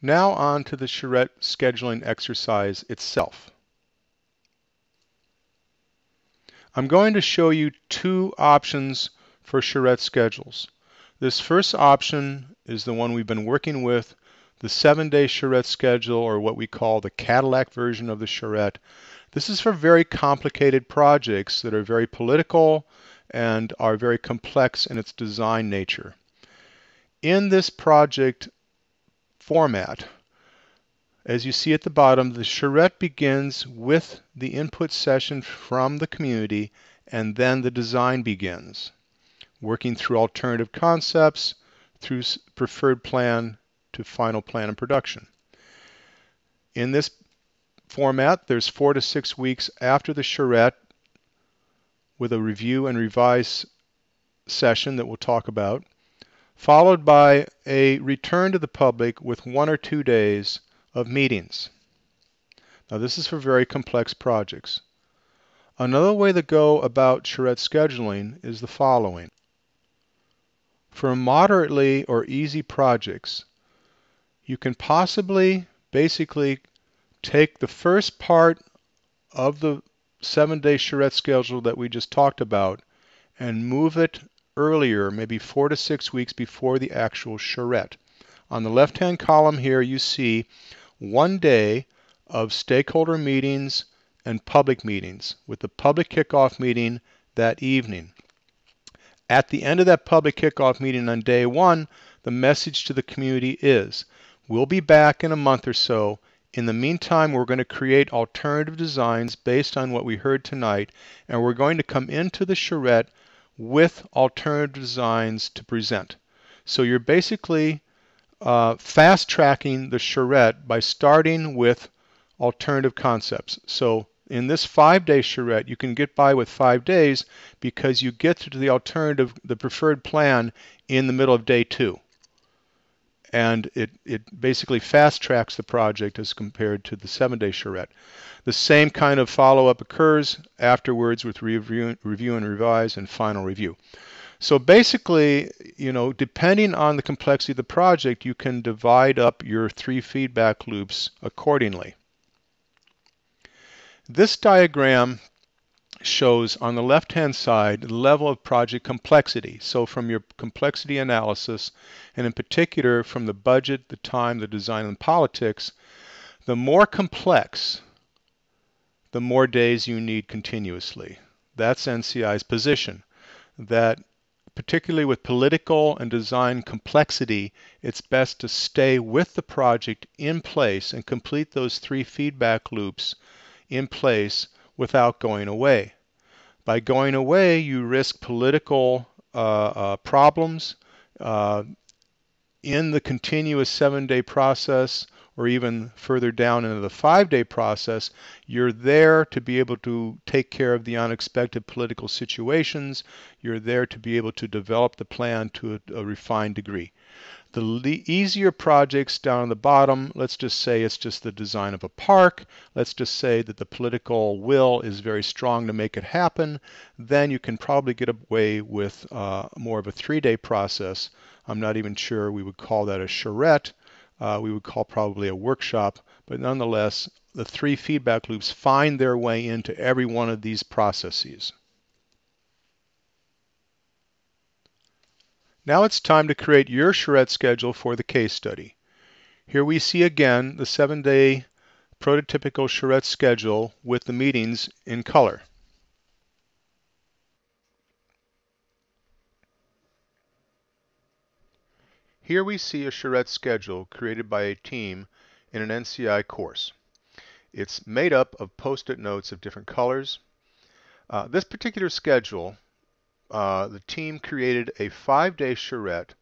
Now on to the charrette scheduling exercise itself. I'm going to show you two options for charrette schedules. This first option is the one we've been working with, the seven-day charrette schedule, or what we call the Cadillac version of the charrette. This is for very complicated projects that are very political and are very complex in its design nature. In this project format, as you see at the bottom, the charrette begins with the input session from the community and then the design begins, working through alternative concepts, through preferred plan to final plan and production. In this format, there's four to six weeks after the charrette with a review and revise session that we'll talk about, followed by a return to the public with one or two days of meetings. Now this is for very complex projects. Another way to go about charrette scheduling is the following. For moderately or easy projects, you can possibly basically take the first part of the seven day charrette schedule that we just talked about and move it earlier, maybe four to six weeks before the actual charrette. On the left hand column here, you see one day of stakeholder meetings and public meetings, with the public kickoff meeting that evening. At the end of that public kickoff meeting on day one, the message to the community is we'll be back in a month or so. In the meantime, we're going to create alternative designs based on what we heard tonight, and we're going to come into the charrette with alternative designs to present. So you're basically uh, fast tracking the charrette by starting with alternative concepts. So in this five day charrette, you can get by with five days because you get to the alternative, the preferred plan in the middle of day two. And it, it basically fast tracks the project as compared to the seven day charrette. The same kind of follow up occurs afterwards with review, review and revise and final review. So basically, you know, depending on the complexity of the project, you can divide up your three feedback loops accordingly. This diagram shows on the left-hand side the level of project complexity. So from your complexity analysis, and in particular from the budget, the time, the design, and politics, the more complex, the more days you need continuously. That's NCI's position, that particularly with political and design complexity, it's best to stay with the project in place and complete those three feedback loops in place without going away. By going away, you risk political uh, uh, problems uh, in the continuous seven day process or even further down into the five day process, you're there to be able to take care of the unexpected political situations. You're there to be able to develop the plan to a, a refined degree. The easier projects down on the bottom, let's just say it's just the design of a park. Let's just say that the political will is very strong to make it happen. Then you can probably get away with uh, more of a three day process. I'm not even sure we would call that a charrette uh, we would call probably a workshop, but nonetheless, the three feedback loops find their way into every one of these processes. Now it's time to create your charrette schedule for the case study. Here we see again the seven-day prototypical charrette schedule with the meetings in color. Here we see a charrette schedule created by a team in an NCI course. It's made up of post-it notes of different colors. Uh, this particular schedule, uh, the team created a five-day charrette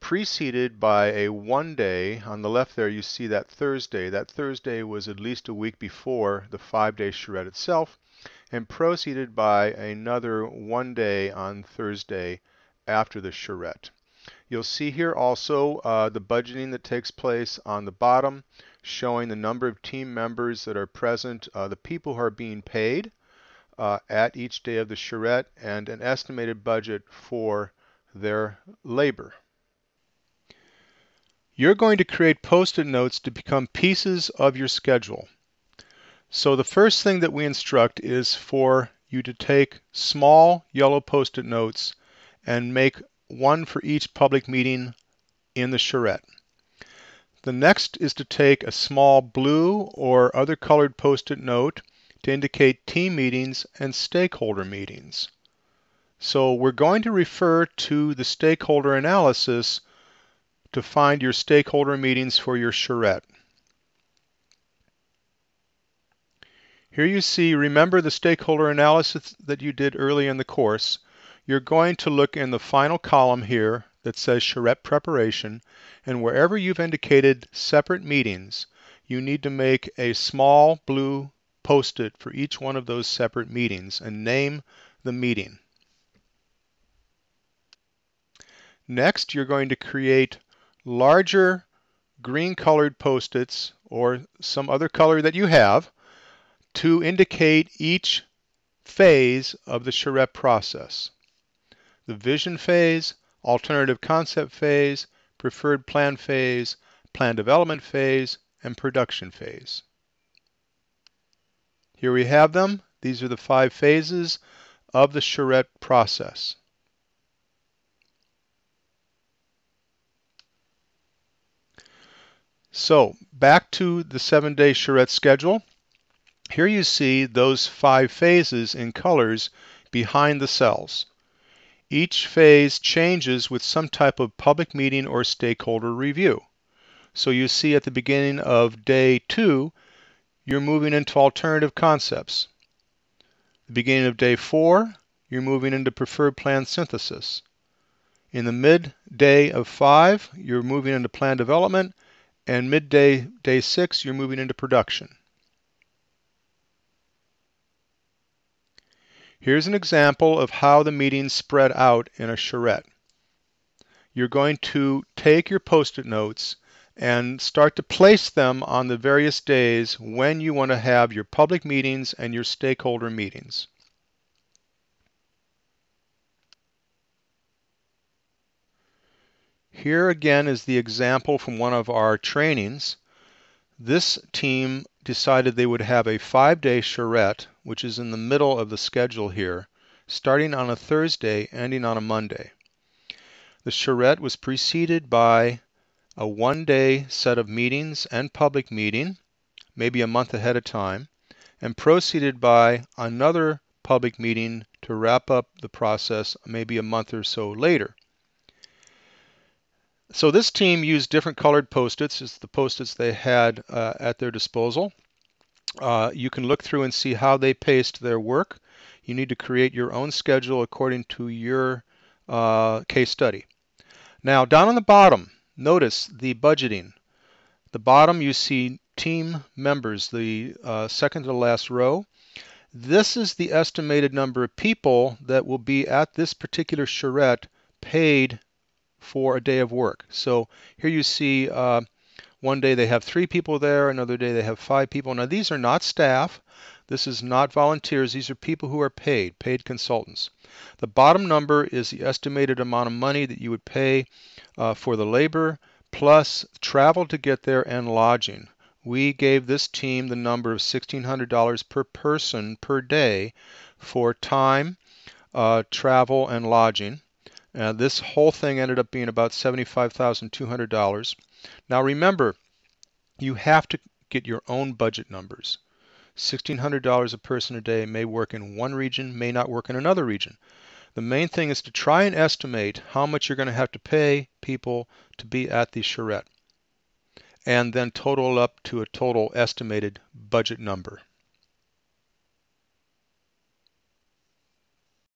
preceded by a one day. On the left there you see that Thursday. That Thursday was at least a week before the five-day charrette itself and proceeded by another one day on Thursday after the charrette. You'll see here also uh, the budgeting that takes place on the bottom, showing the number of team members that are present, uh, the people who are being paid uh, at each day of the charrette, and an estimated budget for their labor. you're going to create post-it notes to become pieces of your schedule. So the first thing that we instruct is for you to take small yellow post-it notes and make one for each public meeting in the charrette. The next is to take a small blue or other colored post-it note to indicate team meetings and stakeholder meetings. So we're going to refer to the stakeholder analysis to find your stakeholder meetings for your charrette. Here you see, remember the stakeholder analysis that you did early in the course. You're going to look in the final column here that says charrette preparation, and wherever you've indicated separate meetings, you need to make a small blue post-it for each one of those separate meetings and name the meeting. Next, you're going to create larger green colored post-its or some other color that you have to indicate each phase of the charrette process. The vision phase, alternative concept phase, preferred plan phase, plan development phase, and production phase. Here we have them. These are the five phases of the charrette process. So back to the seven day charrette schedule. Here you see those five phases in colors behind the cells. Each phase changes with some type of public meeting or stakeholder review. So you see at the beginning of day two, you're moving into alternative concepts. The beginning of day four, you're moving into preferred plan synthesis. In the midday of five, you're moving into plan development and midday, day six, you're moving into production. Here's an example of how the meetings spread out in a charrette. You're going to take your post-it notes and start to place them on the various days when you want to have your public meetings and your stakeholder meetings. Here again is the example from one of our trainings. This team decided they would have a five-day charrette, which is in the middle of the schedule here, starting on a Thursday, ending on a Monday. The charrette was preceded by a one-day set of meetings and public meeting, maybe a month ahead of time, and proceeded by another public meeting to wrap up the process maybe a month or so later. So this team used different colored post-its. It's the post-its they had uh, at their disposal. Uh, you can look through and see how they paced their work. You need to create your own schedule according to your uh, case study. Now down on the bottom, notice the budgeting. The bottom you see team members, the uh, second to the last row. This is the estimated number of people that will be at this particular charrette paid for a day of work. So here you see uh, one day they have three people there, another day they have five people. Now these are not staff. This is not volunteers. These are people who are paid, paid consultants. The bottom number is the estimated amount of money that you would pay uh, for the labor plus travel to get there and lodging. We gave this team the number of $1,600 per person per day for time, uh, travel, and lodging. Uh, this whole thing ended up being about $75,200. Now remember, you have to get your own budget numbers. $1,600 a person a day may work in one region, may not work in another region. The main thing is to try and estimate how much you're going to have to pay people to be at the charrette and then total up to a total estimated budget number.